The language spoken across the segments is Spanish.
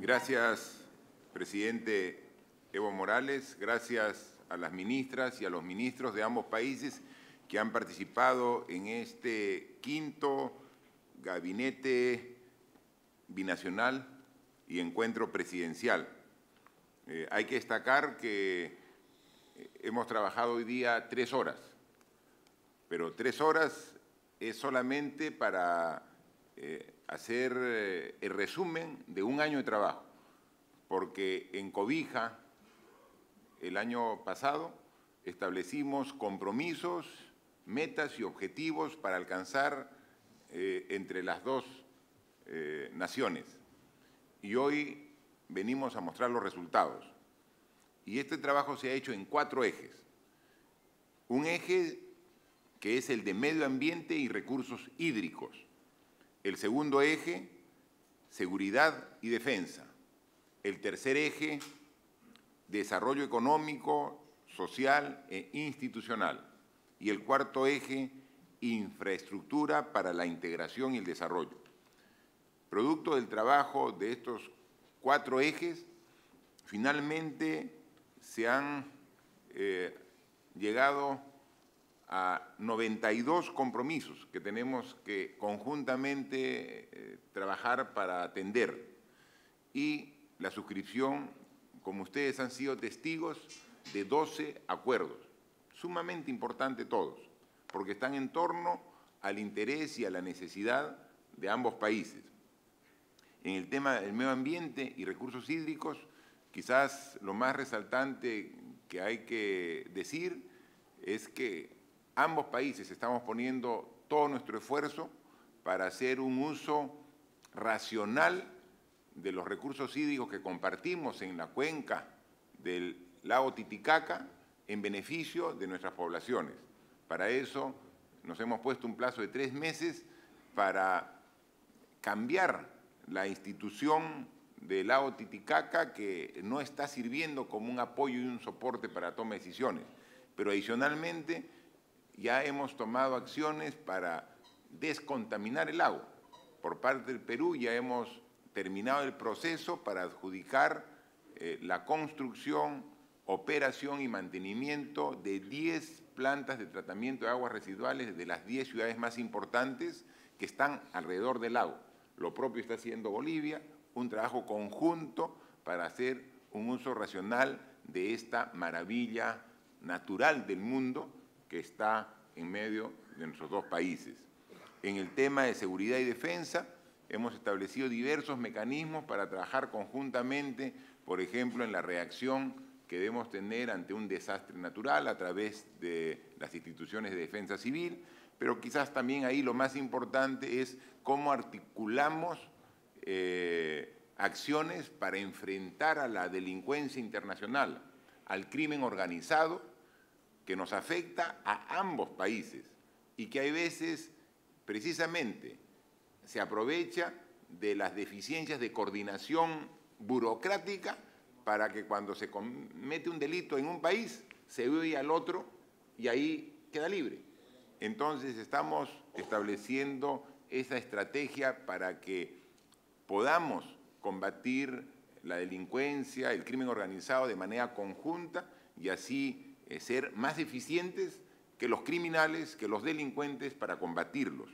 Gracias, presidente Evo Morales. Gracias a las ministras y a los ministros de ambos países que han participado en este quinto gabinete binacional y encuentro presidencial. Eh, hay que destacar que hemos trabajado hoy día tres horas, pero tres horas es solamente para eh, hacer el resumen de un año de trabajo, porque en Cobija, el año pasado, establecimos compromisos, metas y objetivos para alcanzar entre las dos naciones. Y hoy venimos a mostrar los resultados. Y este trabajo se ha hecho en cuatro ejes. Un eje que es el de medio ambiente y recursos hídricos. El segundo eje, seguridad y defensa. El tercer eje, desarrollo económico, social e institucional. Y el cuarto eje, infraestructura para la integración y el desarrollo. Producto del trabajo de estos cuatro ejes, finalmente se han eh, llegado a 92 compromisos que tenemos que conjuntamente eh, trabajar para atender. Y la suscripción, como ustedes han sido testigos, de 12 acuerdos, sumamente importante todos, porque están en torno al interés y a la necesidad de ambos países. En el tema del medio ambiente y recursos hídricos, quizás lo más resaltante que hay que decir es que ambos países estamos poniendo todo nuestro esfuerzo para hacer un uso racional de los recursos hídricos que compartimos en la cuenca del lago Titicaca en beneficio de nuestras poblaciones. Para eso nos hemos puesto un plazo de tres meses para cambiar la institución del lago Titicaca que no está sirviendo como un apoyo y un soporte para toma de decisiones. Pero adicionalmente ya hemos tomado acciones para descontaminar el lago. Por parte del Perú ya hemos terminado el proceso para adjudicar eh, la construcción, operación y mantenimiento de 10 plantas de tratamiento de aguas residuales de las 10 ciudades más importantes que están alrededor del lago. Lo propio está haciendo Bolivia, un trabajo conjunto para hacer un uso racional de esta maravilla natural del mundo que está en medio de nuestros dos países. En el tema de seguridad y defensa, hemos establecido diversos mecanismos para trabajar conjuntamente, por ejemplo, en la reacción que debemos tener ante un desastre natural a través de las instituciones de defensa civil, pero quizás también ahí lo más importante es cómo articulamos eh, acciones para enfrentar a la delincuencia internacional, al crimen organizado, que nos afecta a ambos países y que hay veces, precisamente, se aprovecha de las deficiencias de coordinación burocrática para que cuando se comete un delito en un país, se huye al otro y ahí queda libre. Entonces estamos estableciendo esa estrategia para que podamos combatir la delincuencia, el crimen organizado de manera conjunta y así eh, ser más eficientes que los criminales, que los delincuentes para combatirlos.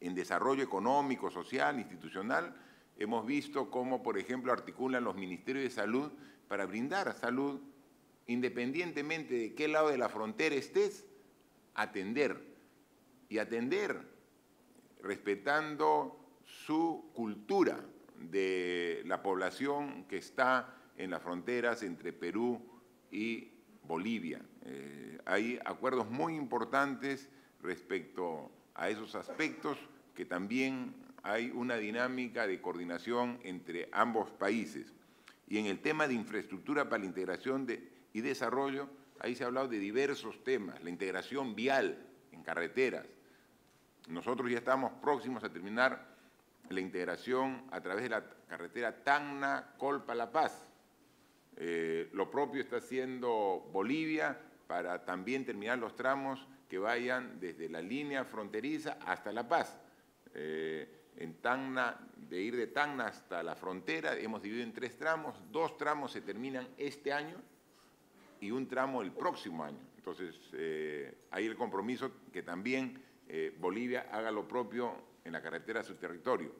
En desarrollo económico, social, institucional, hemos visto cómo, por ejemplo, articulan los ministerios de salud para brindar salud independientemente de qué lado de la frontera estés, atender y atender respetando su cultura de la población que está en las fronteras entre Perú y Bolivia. Eh, hay acuerdos muy importantes respecto a esos aspectos que también hay una dinámica de coordinación entre ambos países. Y en el tema de infraestructura para la integración y desarrollo, Ahí se ha hablado de diversos temas, la integración vial en carreteras. Nosotros ya estamos próximos a terminar la integración a través de la carretera Tacna-Colpa-La Paz. Eh, lo propio está haciendo Bolivia para también terminar los tramos que vayan desde la línea fronteriza hasta La Paz. Eh, en Tacna, de ir de Tacna hasta la frontera, hemos dividido en tres tramos, dos tramos se terminan este año y un tramo el próximo año. Entonces, eh, hay el compromiso que también eh, Bolivia haga lo propio en la carretera a su territorio.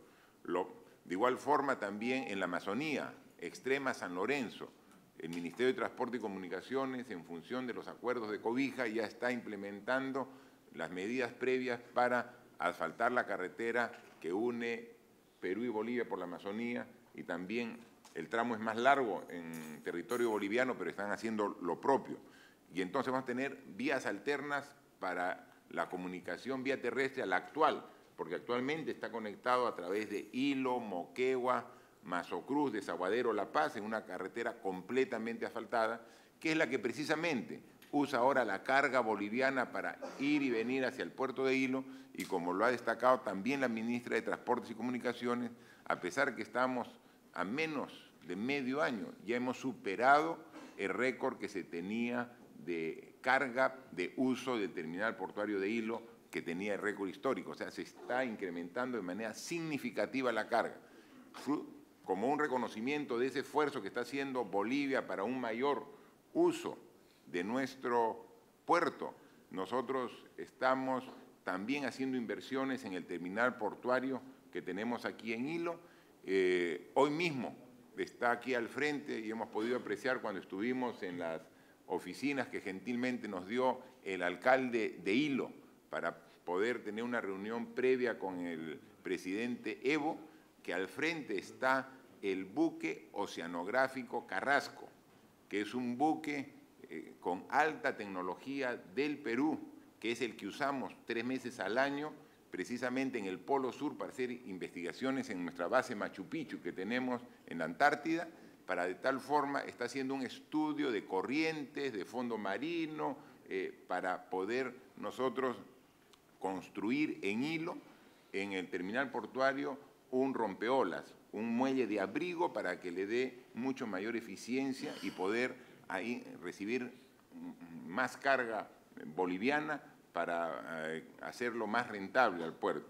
de igual forma también en la Amazonía, extrema San Lorenzo, el Ministerio de Transporte y Comunicaciones, en función de los acuerdos de Cobija, ya está implementando las medidas previas para asfaltar la carretera que une Perú y Bolivia por la Amazonía y también el tramo es más largo en territorio boliviano, pero están haciendo lo propio. Y entonces vamos a tener vías alternas para la comunicación vía terrestre a la actual, porque actualmente está conectado a través de Hilo, Moquegua, Mazocruz, Desaguadero, La Paz, en una carretera completamente asfaltada, que es la que precisamente usa ahora la carga boliviana para ir y venir hacia el puerto de Hilo y como lo ha destacado también la ministra de Transportes y Comunicaciones, a pesar que estamos a menos de medio año, ya hemos superado el récord que se tenía de carga de uso del terminal portuario de Hilo que tenía el récord histórico, o sea, se está incrementando de manera significativa la carga como un reconocimiento de ese esfuerzo que está haciendo Bolivia para un mayor uso de nuestro puerto, nosotros estamos también haciendo inversiones en el terminal portuario que tenemos aquí en Hilo. Eh, hoy mismo está aquí al frente y hemos podido apreciar cuando estuvimos en las oficinas que gentilmente nos dio el alcalde de Hilo para poder tener una reunión previa con el presidente Evo, que al frente está el buque oceanográfico Carrasco, que es un buque eh, con alta tecnología del Perú, que es el que usamos tres meses al año, precisamente en el Polo Sur para hacer investigaciones en nuestra base Machu Picchu que tenemos en la Antártida, para de tal forma está haciendo un estudio de corrientes, de fondo marino, eh, para poder nosotros construir en hilo, en el terminal portuario, un rompeolas, un muelle de abrigo para que le dé mucho mayor eficiencia y poder ahí recibir más carga boliviana para eh, hacerlo más rentable al puerto.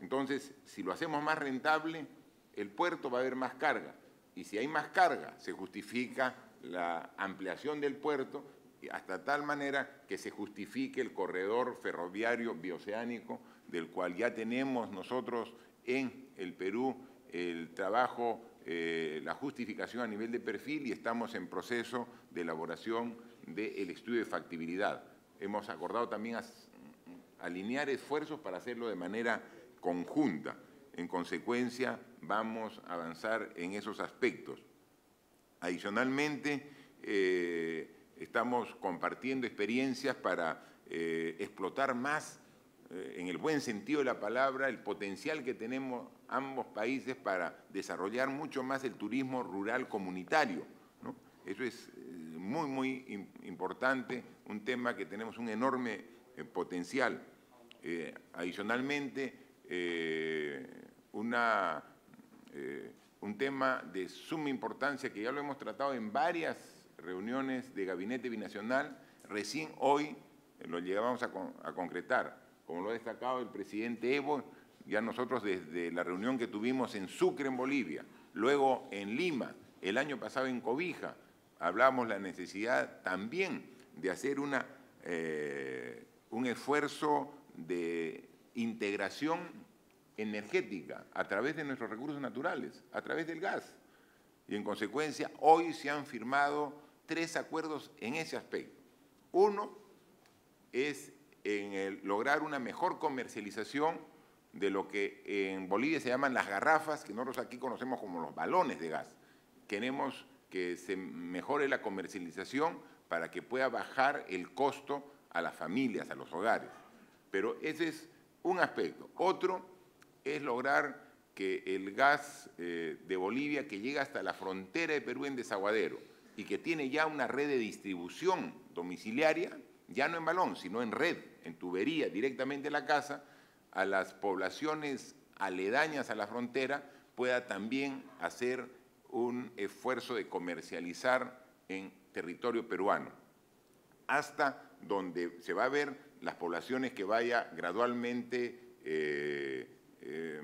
Entonces, si lo hacemos más rentable, el puerto va a haber más carga. Y si hay más carga, se justifica la ampliación del puerto hasta tal manera que se justifique el corredor ferroviario bioceánico del cual ya tenemos nosotros en el Perú el trabajo, eh, la justificación a nivel de perfil y estamos en proceso de elaboración del estudio de factibilidad. Hemos acordado también alinear esfuerzos para hacerlo de manera conjunta. En consecuencia, vamos a avanzar en esos aspectos. Adicionalmente, eh, estamos compartiendo experiencias para eh, explotar más en el buen sentido de la palabra, el potencial que tenemos ambos países para desarrollar mucho más el turismo rural comunitario. Eso es eh, muy, muy importante, un tema que tenemos un enorme eh, potencial. adicionalmente, una, un tema de suma importancia que ya lo hemos tratado en varias reuniones de gabinete binacional, recién hoy lo llevamos a concretar como lo ha destacado el presidente Evo, ya nosotros desde la reunión que tuvimos en Sucre, en Bolivia, luego en Lima, el año pasado en Cobija, hablamos la necesidad también de hacer una, eh, un esfuerzo de integración energética a través de nuestros recursos naturales, a través del gas. Y en consecuencia, hoy se han firmado tres acuerdos en ese aspecto. Uno es en lograr una mejor comercialización de lo que en Bolivia se llaman las garrafas, que nosotros aquí conocemos como los balones de gas. Queremos que se mejore la comercialización para que pueda bajar el costo a las familias, a los hogares. Pero ese es un aspecto. Otro es lograr que el gas eh, de Bolivia que llega hasta la frontera de Perú en desaguadero y que tiene ya una red de distribución domiciliaria, ya no en balón, sino en red, en tubería, directamente a la casa, a las poblaciones aledañas a la frontera, pueda también hacer un esfuerzo de comercializar en territorio peruano, hasta donde se va a ver las poblaciones que vaya gradualmente eh, eh,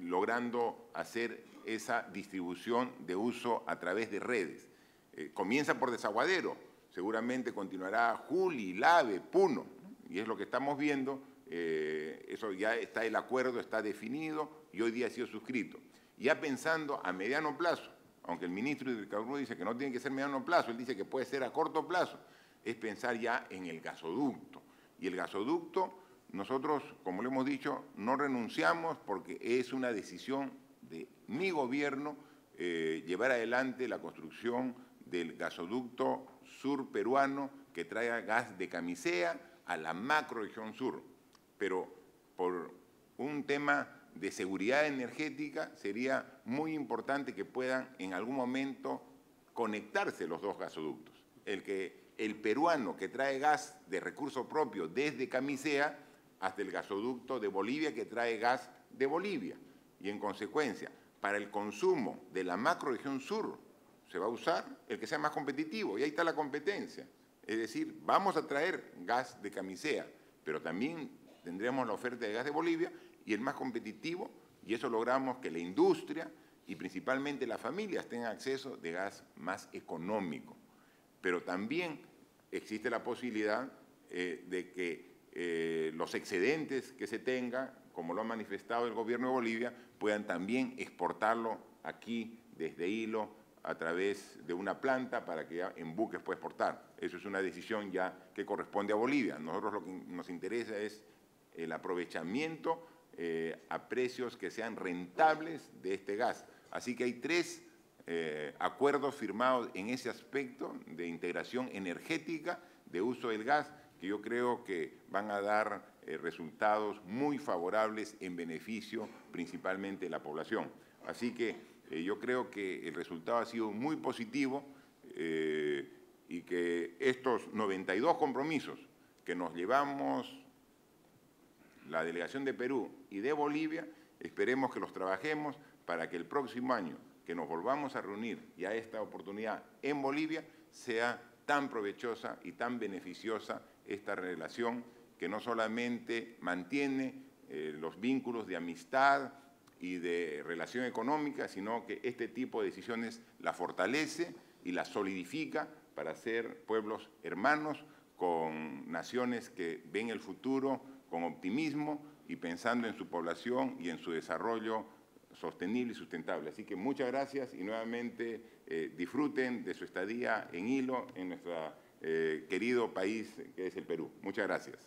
logrando hacer esa distribución de uso a través de redes. Eh, comienza por desaguadero, seguramente continuará Juli, Lave, Puno, y es lo que estamos viendo, eh, eso ya está el acuerdo, está definido y hoy día ha sido suscrito. Ya pensando a mediano plazo, aunque el ministro Hidrocarburos dice que no tiene que ser mediano plazo, él dice que puede ser a corto plazo, es pensar ya en el gasoducto. Y el gasoducto, nosotros, como lo hemos dicho, no renunciamos porque es una decisión de mi gobierno eh, llevar adelante la construcción del gasoducto sur peruano que traiga gas de camisea a la macroregión sur. Pero por un tema de seguridad energética sería muy importante que puedan en algún momento conectarse los dos gasoductos. El que el peruano que trae gas de recurso propio desde Camisea hasta el gasoducto de Bolivia que trae gas de Bolivia. Y en consecuencia, para el consumo de la macroregión sur se va a usar el que sea más competitivo y ahí está la competencia. Es decir, vamos a traer gas de Camisea, pero también tendremos la oferta de gas de Bolivia y el más competitivo y eso logramos que la industria y principalmente las familias tengan acceso de gas más económico. Pero también existe la posibilidad eh, de que eh, los excedentes que se tengan, como lo ha manifestado el gobierno de Bolivia, puedan también exportarlo aquí desde Hilo a través de una planta para que en buques pueda exportar. Eso es una decisión ya que corresponde a Bolivia. Nosotros lo que nos interesa es el aprovechamiento eh, a precios que sean rentables de este gas. Así que hay tres eh, acuerdos firmados en ese aspecto de integración energética, de uso del gas, que yo creo que van a dar eh, resultados muy favorables en beneficio principalmente de la población. Así que eh, yo creo que el resultado ha sido muy positivo y que estos 92 compromisos que nos llevamos la delegación de Perú y de Bolivia, esperemos que los trabajemos para que el próximo año que nos volvamos a reunir y a esta oportunidad en Bolivia sea tan provechosa y tan beneficiosa esta relación que no solamente mantiene eh, los vínculos de amistad y de relación económica, sino que este tipo de decisiones la fortalece y la solidifica para ser pueblos hermanos con naciones que ven el futuro con optimismo y pensando en su población y en su desarrollo sostenible y sustentable. Así que muchas gracias y nuevamente eh, disfruten de su estadía en Hilo, en nuestro eh, querido país que es el Perú. Muchas gracias.